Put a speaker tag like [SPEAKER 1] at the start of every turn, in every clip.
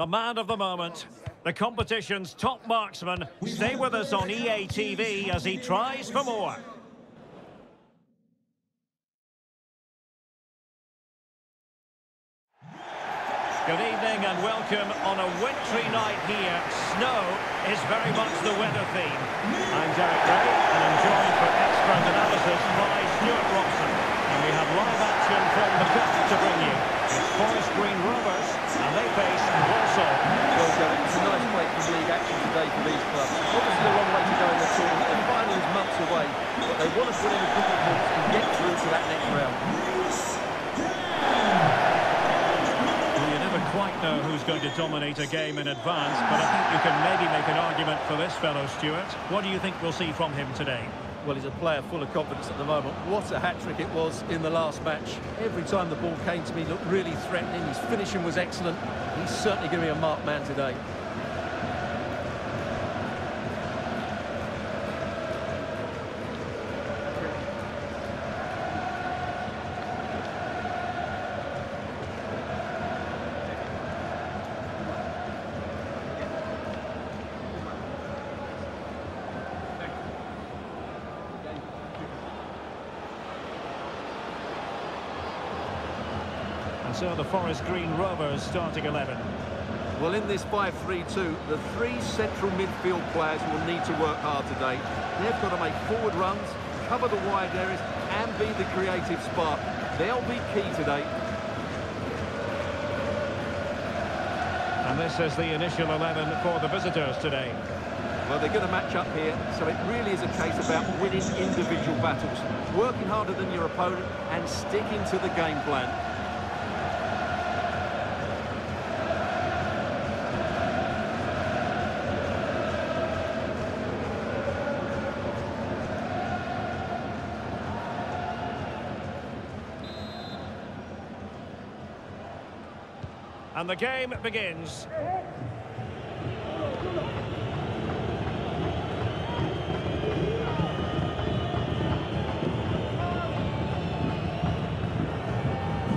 [SPEAKER 1] the man of the moment, the competition's top marksman. Stay with us on EA TV as he tries for more. Good evening and welcome on a wintry night here. Snow is very much the weather theme. I'm Derek Rae and I'm joined for expert analysis by Stewart Robson. And we have live action from the pitch to bring you. It's Forest Green Rovers and they face.
[SPEAKER 2] Well, Derek, it's a nice break from league action today for these clubs. Obviously a long way to go in the tournament. The final is months away, but they want to put in a good performance and get through to that next round.
[SPEAKER 1] quite know who's going to dominate a game in advance, but I think you can maybe make an argument for this fellow, Stewart. What do you think we'll see from him today?
[SPEAKER 2] Well, he's a player full of confidence at the moment. What a hat-trick it was in the last match. Every time the ball came to me, looked really threatening. His finishing was excellent. He's certainly going to be a marked man today.
[SPEAKER 1] So the Forest Green Rovers starting 11.
[SPEAKER 2] Well, in this 5-3-2, the three central midfield players will need to work hard today. They've got to make forward runs, cover the wide areas, and be the creative spark. They'll be key today.
[SPEAKER 1] And this is the initial 11 for the visitors today.
[SPEAKER 2] Well, they're going to match up here, so it really is a case about winning individual battles, working harder than your opponent, and sticking to the game plan.
[SPEAKER 1] And the game begins.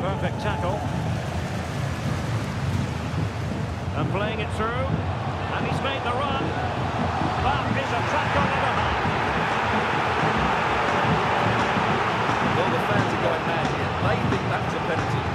[SPEAKER 1] Perfect tackle. And playing it through. And he's made the run. That is a tackle in the half.
[SPEAKER 2] Well, the fans are going mad here. They think that's a penalty.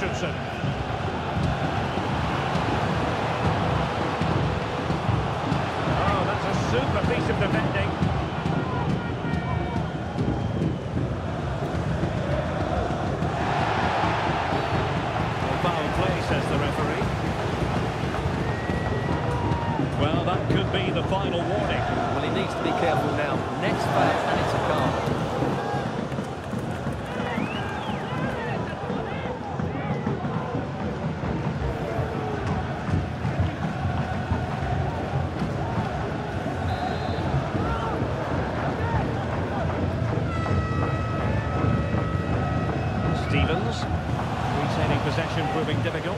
[SPEAKER 1] Richardson. Oh, that's a super piece of defending. foul play, says the referee. Well, that could be the final warning.
[SPEAKER 2] Well, he needs to be careful now. Next foul, and it's a card.
[SPEAKER 1] Proving difficult.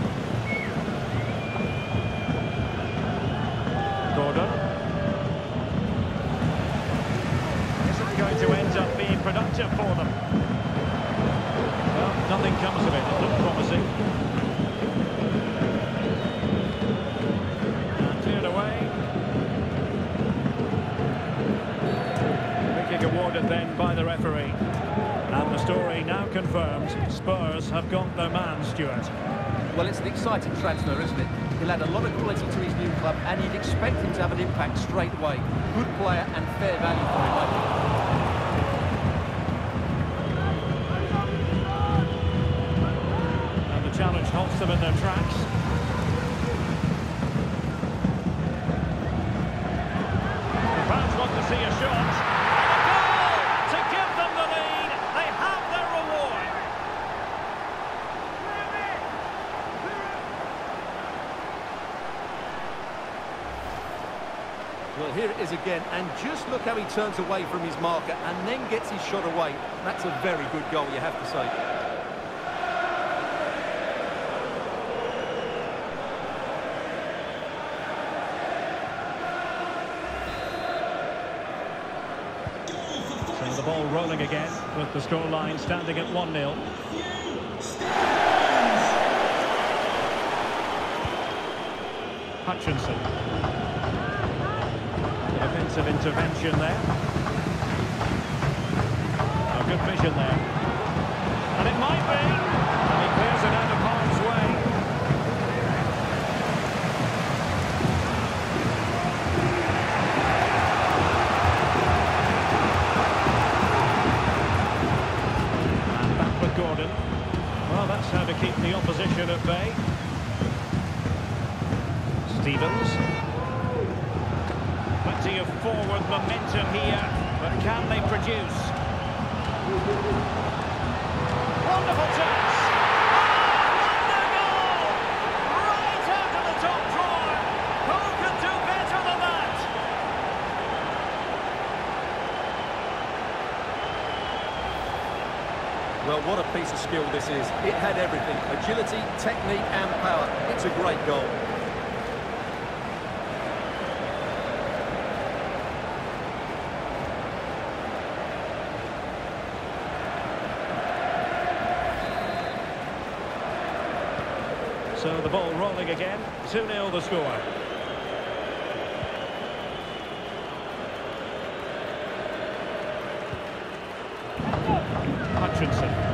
[SPEAKER 1] Gordon. Is it going to end up being productive for them? Well, nothing comes of it. It looked promising. And cleared away. Free kick awarded then by the referee. And the story now confirmed, Spurs have got their man, Stewart.
[SPEAKER 2] Well, it's an exciting transfer, isn't it? He'll add a lot of quality to his new club, and you'd expect him to have an impact straight away. Good player and fair value for him, I
[SPEAKER 1] think. And the challenge halts them in their tracks.
[SPEAKER 2] here it is again, and just look how he turns away from his marker and then gets his shot away. That's a very good goal, you have to say.
[SPEAKER 1] The ball rolling again with the scoreline standing at 1-0. Hutchinson. Defensive intervention there. Good vision there. And it might be. And he clears it out of harm's way. And back with Gordon. Well, that's how to keep the opposition at bay. Stevens. Plenty of forward momentum here, but can they produce? Wonderful touch! Oh, wonder goal! Right out of the top drawer! Who could do better than that?
[SPEAKER 2] Well, what a piece of skill this is. It had everything. Agility, technique and power. It's a great goal.
[SPEAKER 1] The ball rolling again. 2-0 the score. Hutchinson.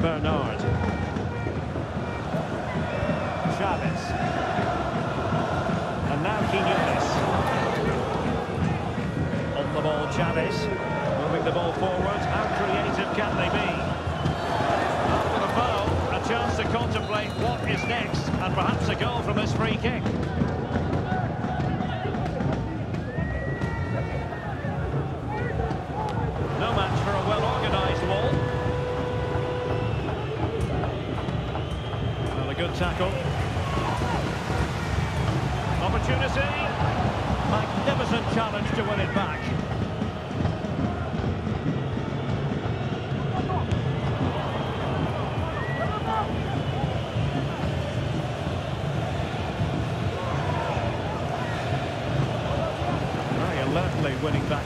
[SPEAKER 1] Bernard. Chavez. And now Quinones. On the ball, Chavez. Moving the ball forward. How creative can they be? After the foul, a chance to contemplate what is next, and perhaps a goal from this free kick.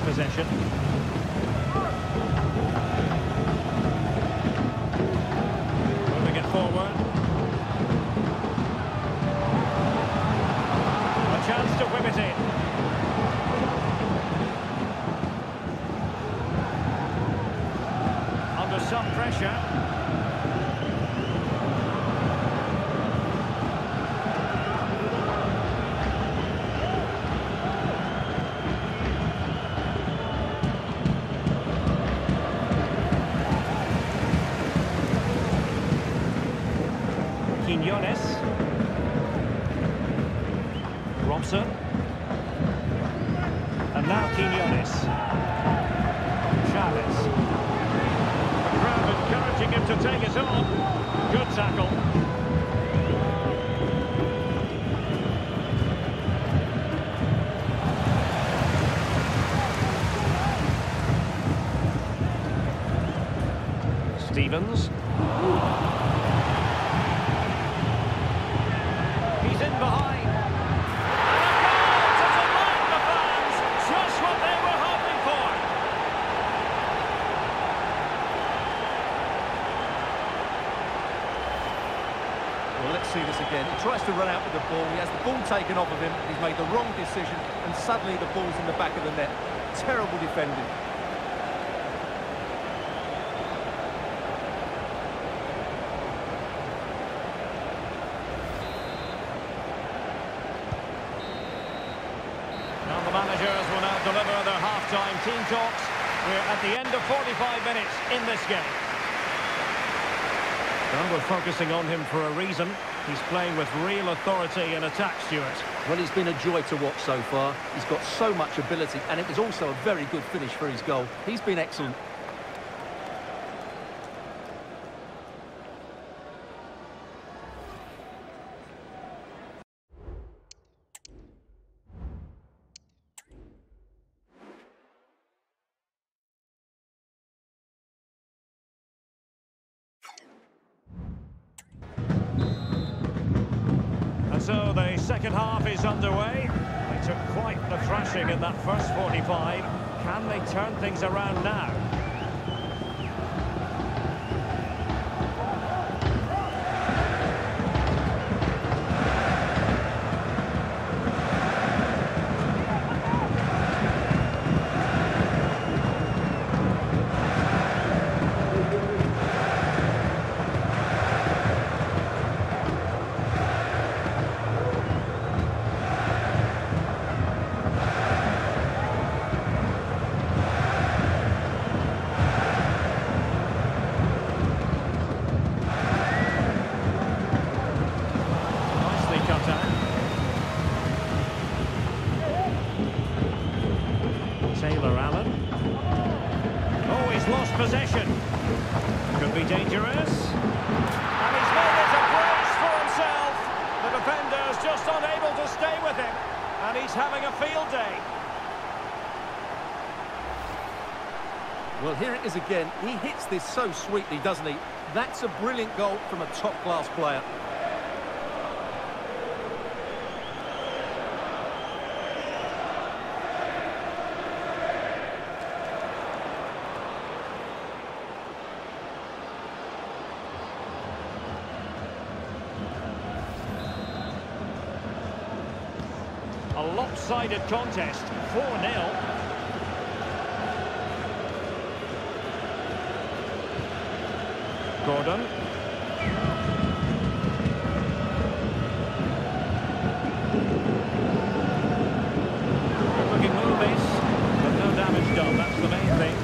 [SPEAKER 1] Possession. millones to
[SPEAKER 2] run out with the ball. He has the ball taken off of him. He's made the wrong decision, and suddenly the ball's in the back of the net. Terrible defending.
[SPEAKER 1] Now the managers will now deliver their half-time team talks. We're at the end of 45 minutes in this game. And we're focusing on him for a reason. He's playing with real authority in attack, Stewart.
[SPEAKER 2] Well, he's been a joy to watch so far. He's got so much ability, and it was also a very good finish for his goal. He's been excellent.
[SPEAKER 1] underway. They took quite the thrashing in that first 45. Can they turn things around now?
[SPEAKER 2] is again. He hits this so sweetly, doesn't he? That's a brilliant goal from a top-class player.
[SPEAKER 1] A lopsided contest, 4-0. Gordon. But no damage done, that's the main thing.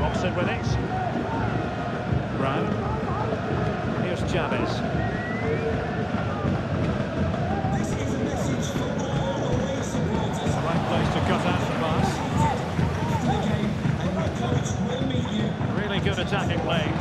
[SPEAKER 1] Robson with it. Brown. Here's Chavez. play.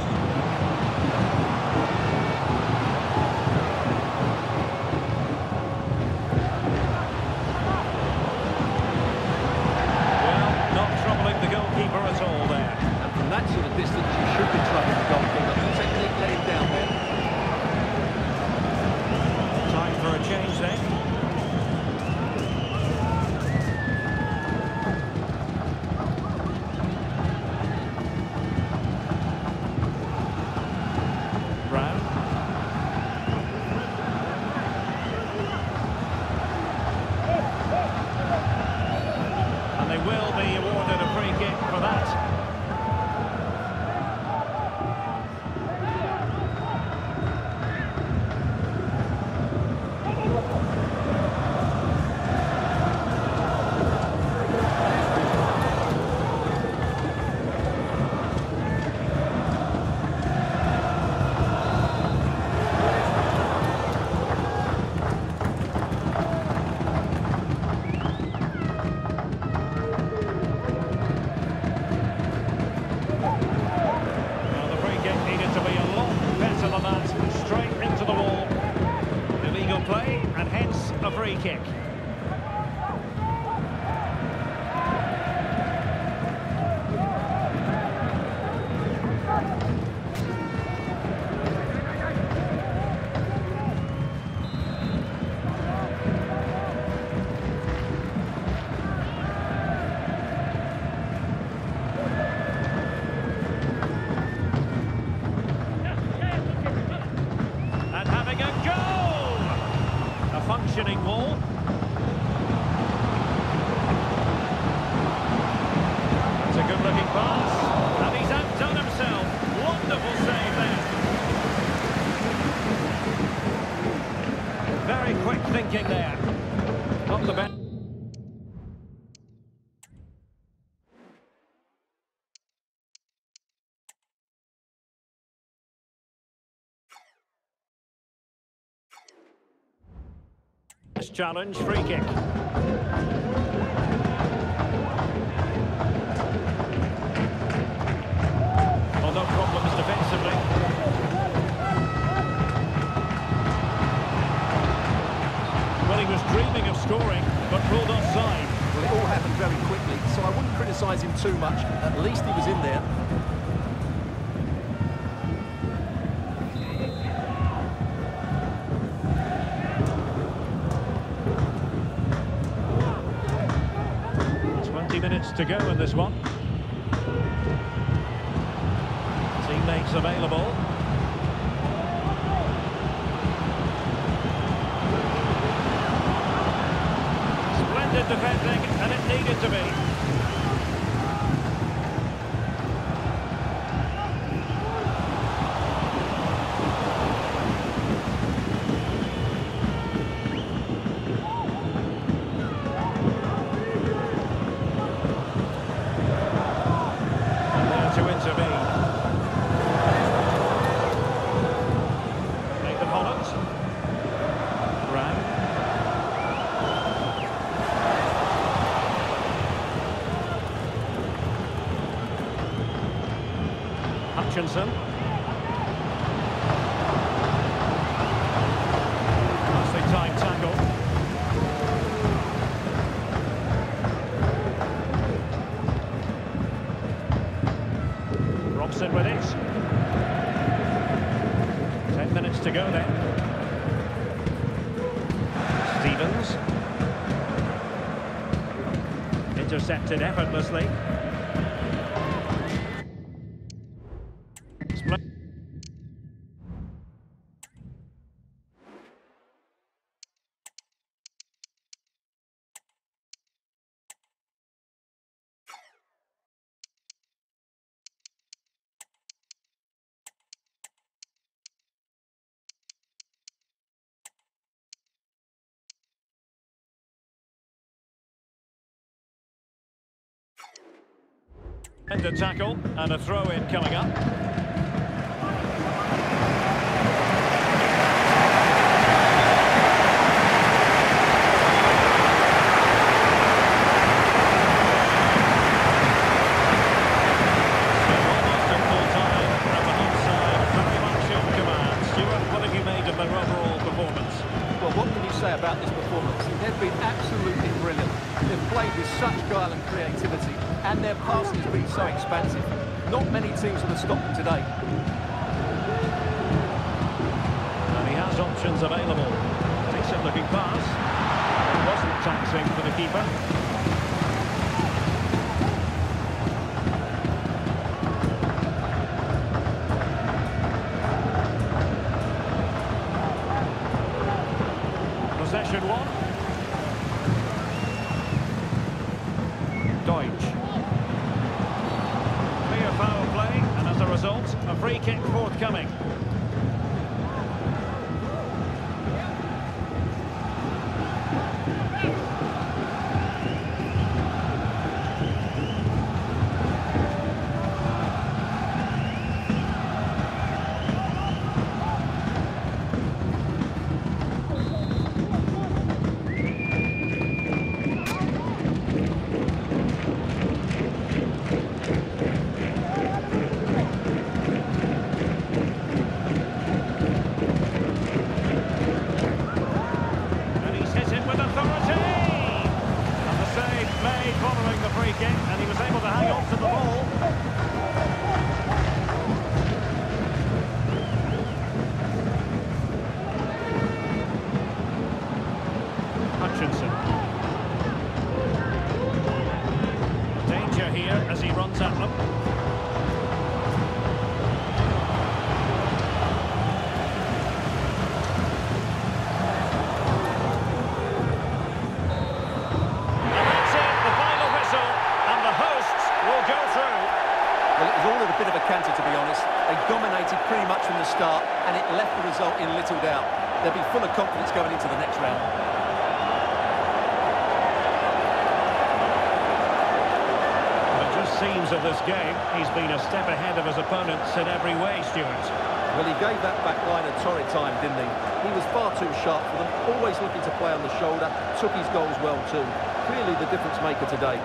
[SPEAKER 1] positioning wall. challenge, free kick. To go in this one. Teammates available. Splendid defending, and it needed to be. Hutchinson. Nicely timed tackle. Robson with it. Ten minutes to go then. Stevens. Intercepted effortlessly. And a tackle and a throw in coming up.
[SPEAKER 2] Well what can you say about this performance. They've been absolutely brilliant. They've played with such guile and creativity, and their passing has been so expansive. Not many teams would have stopped them today.
[SPEAKER 1] And he has options available. Decent looking pass. Wasn't taxing for the keeper. possession one. Deutsch. Clear foul play, and as a result, a free kick forthcoming.
[SPEAKER 2] Start, and it left the result in little doubt. They'll be full of confidence going into the next round.
[SPEAKER 1] It just seems of this game, he's been a step ahead of his opponents in every way, Stewart.
[SPEAKER 2] Well, he gave that back line a torrid time, didn't he? He was far too sharp for them, always looking to play on the shoulder, took his goals well too. Clearly the difference maker today.